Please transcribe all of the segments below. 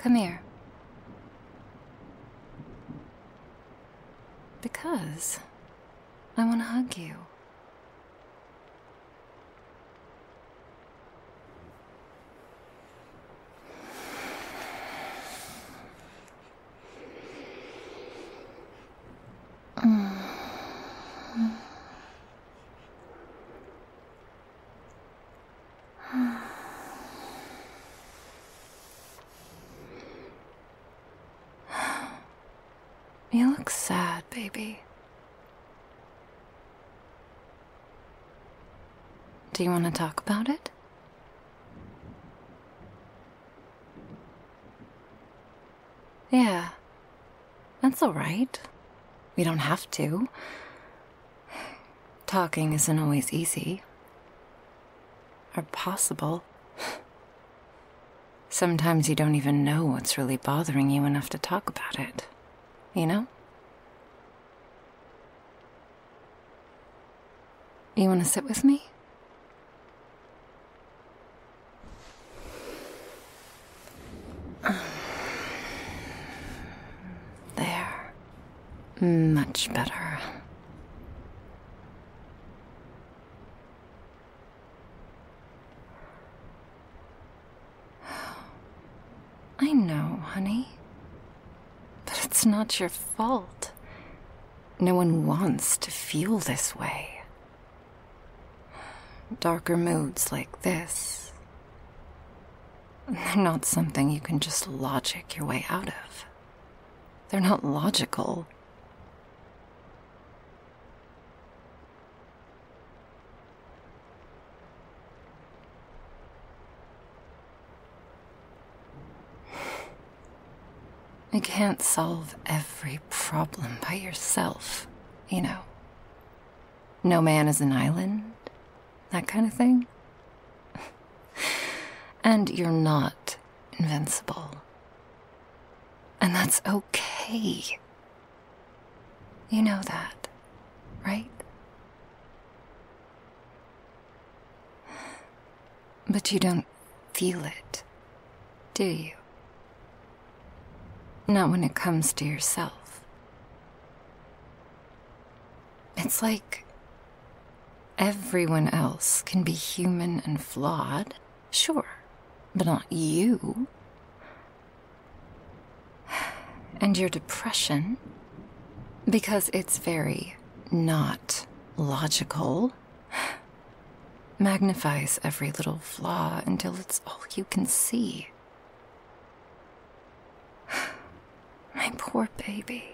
Come here. Because I want to hug you. You look sad, baby. Do you want to talk about it? Yeah, that's alright. We don't have to. Talking isn't always easy. Or possible. Sometimes you don't even know what's really bothering you enough to talk about it. You know? You want to sit with me? Um, there. Much better. I know, honey. It's not your fault. No one wants to feel this way. Darker moods like this, they're not something you can just logic your way out of. They're not logical. You can't solve every problem by yourself, you know. No man is an island, that kind of thing. and you're not invincible. And that's okay. You know that, right? But you don't feel it, do you? Not when it comes to yourself. It's like everyone else can be human and flawed, sure, but not you. And your depression, because it's very not logical, magnifies every little flaw until it's all you can see. My poor baby.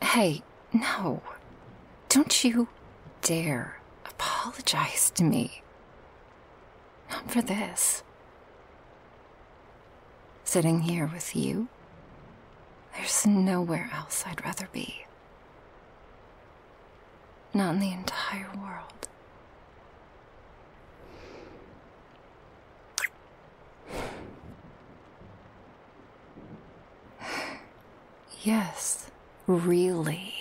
Hey, no. Don't you dare apologize to me. Not for this. Sitting here with you, there's nowhere else I'd rather be. Not in the entire world. Yes, really.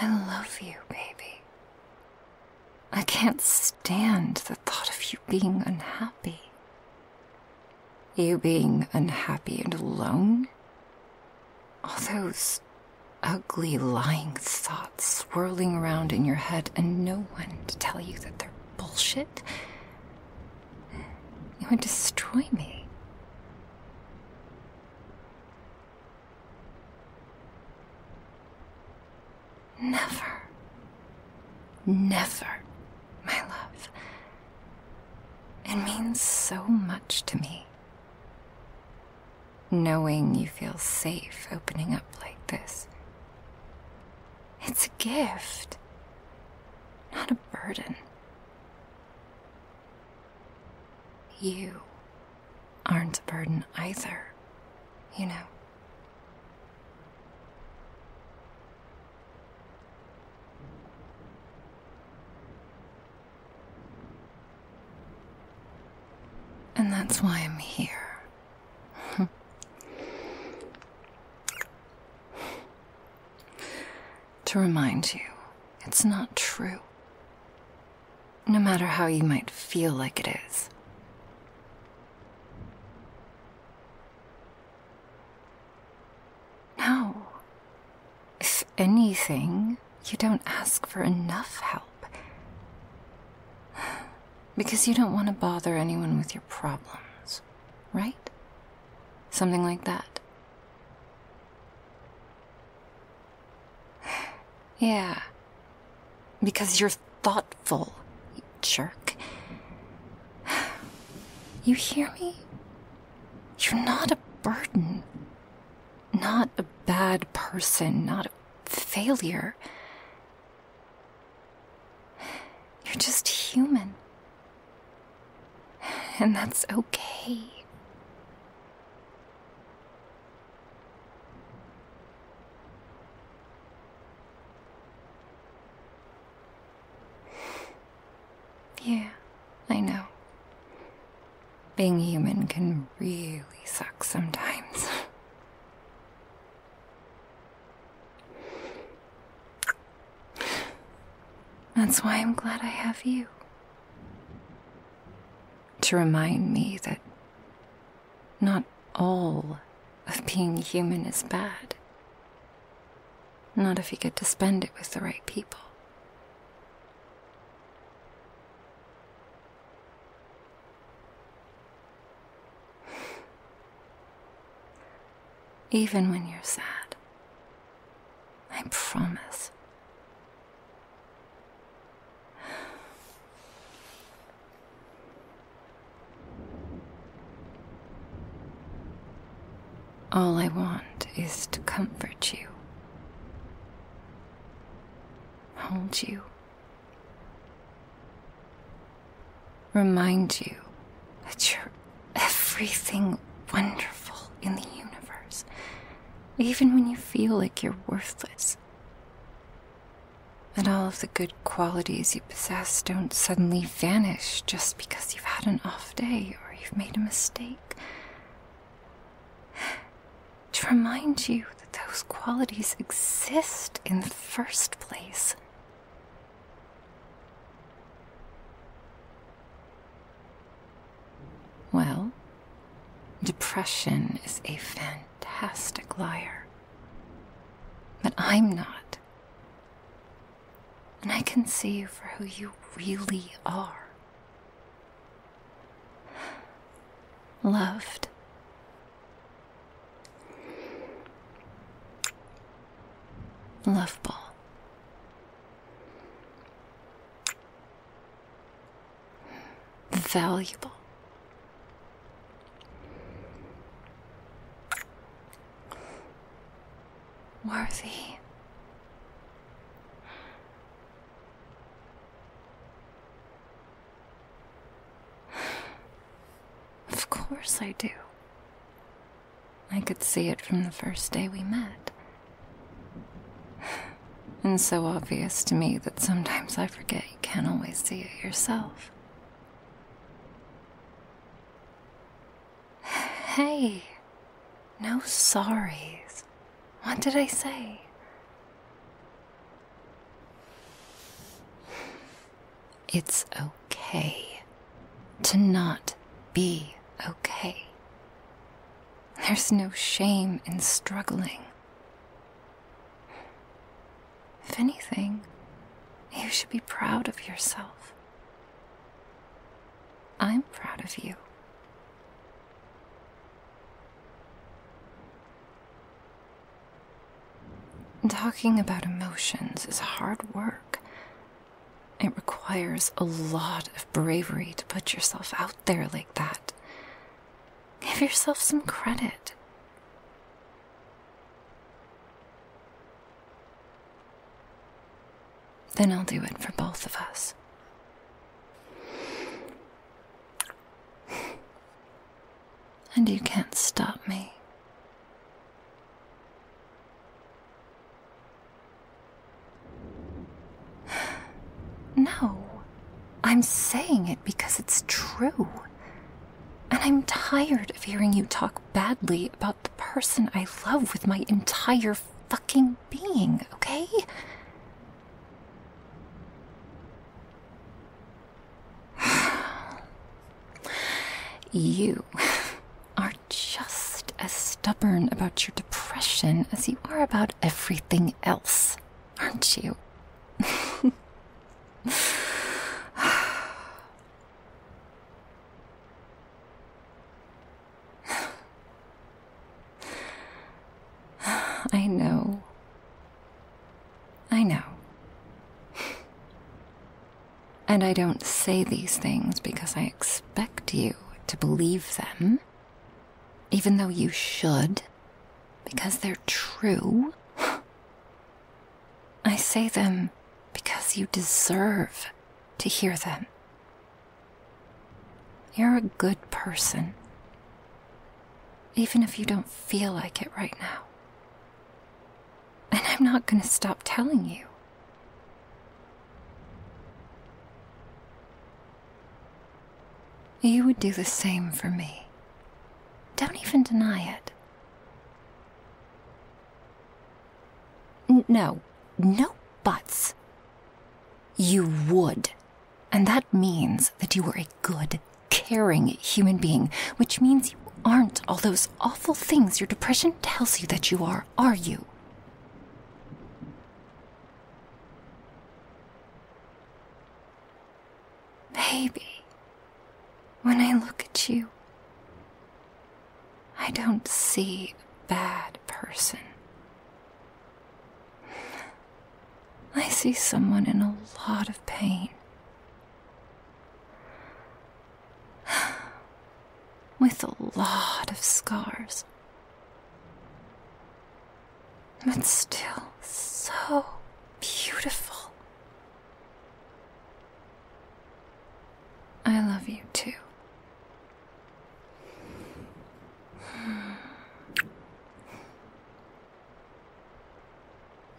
I love you, baby. I can't stand the thought of you being unhappy. You being unhappy and alone? All those ugly, lying thoughts swirling around in your head and no one to tell you that they're bullshit. It would destroy me. Never, never, my love. It means so much to me. Knowing you feel safe opening up like this. It's a gift, not a burden. You aren't a burden either, you know. And that's why I'm here. Remind you, it's not true. No matter how you might feel like it is. No. If anything, you don't ask for enough help. Because you don't want to bother anyone with your problems, right? Something like that. Yeah. Because you're thoughtful, you jerk. You hear me? You're not a burden. Not a bad person, not a failure. You're just human. And that's okay. Yeah, I know. Being human can really suck sometimes. That's why I'm glad I have you. To remind me that not all of being human is bad. Not if you get to spend it with the right people. Even when you're sad, I promise. All I want is to comfort you, hold you, remind you that you're everything wonderful in the universe, even when you feel like you're worthless. That all of the good qualities you possess don't suddenly vanish just because you've had an off day or you've made a mistake to remind you that those qualities exist in the first place. Well, depression is a fantastic liar. But I'm not. And I can see you for who you really are. Loved Love ball. Valuable. Worthy. Of course I do. I could see it from the first day we met and so obvious to me that sometimes I forget you can't always see it yourself. Hey, no sorries. What did I say? It's okay to not be okay. There's no shame in struggling. If anything, you should be proud of yourself. I'm proud of you. Talking about emotions is hard work. It requires a lot of bravery to put yourself out there like that. Give yourself some credit. Then I'll do it for both of us. And you can't stop me. No. I'm saying it because it's true. And I'm tired of hearing you talk badly about the person I love with my entire fucking being, okay? You are just as stubborn about your depression as you are about everything else, aren't you? And I don't say these things because I expect you to believe them, even though you should, because they're true. I say them because you deserve to hear them. You're a good person, even if you don't feel like it right now. And I'm not going to stop telling you. You would do the same for me. Don't even deny it. N- no, no buts. You would. And that means that you are a good, caring human being, which means you aren't all those awful things your depression tells you that you are, are you? Baby, when I look at you, I don't see a bad person. I see someone in a lot of pain. With a lot of scars. But still so beautiful. I love you too.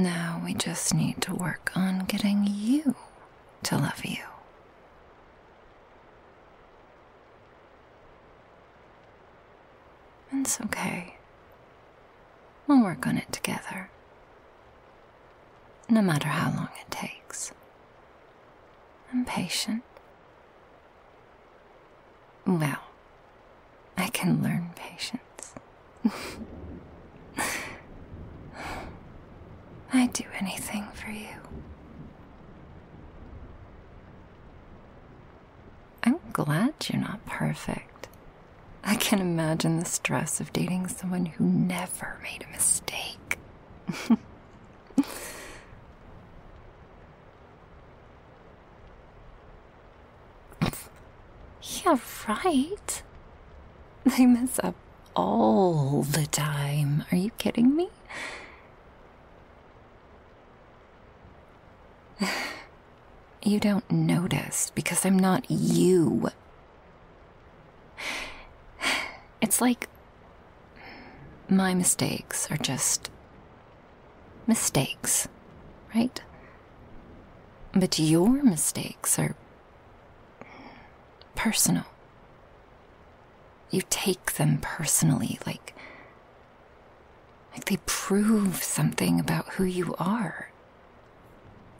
Now we just need to work on getting you to love you. It's okay. We'll work on it together. No matter how long it takes. I'm patient. Well, I can learn patience. Do anything for you. I'm glad you're not perfect. I can imagine the stress of dating someone who never made a mistake. yeah, right. They mess up all the time. Are you kidding me? You don't notice because I'm not you. It's like my mistakes are just mistakes, right? But your mistakes are personal. You take them personally, like, like they prove something about who you are.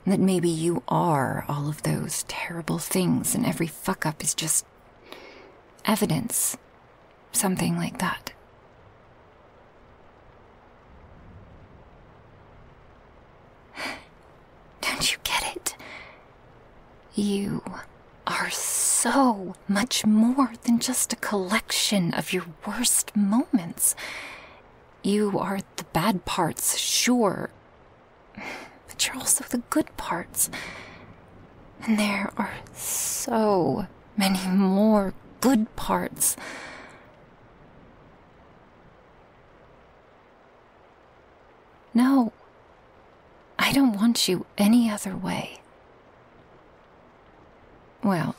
That maybe you are all of those terrible things, and every fuck up is just evidence. Something like that. Don't you get it? You are so much more than just a collection of your worst moments. You are the bad parts, sure, you're also the good parts. And there are so many more good parts. No, I don't want you any other way. Well,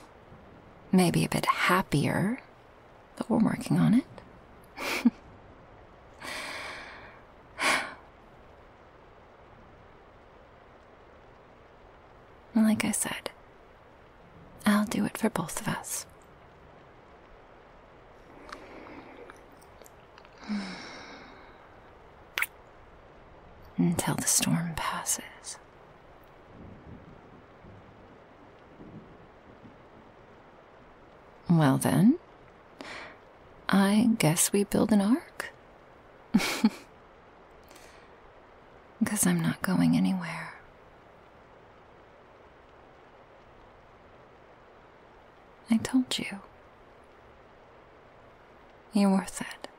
maybe a bit happier, but we're working on it. like I said, I'll do it for both of us. Until the storm passes. Well, then, I guess we build an ark. Because I'm not going anywhere. I told you. You're worth it.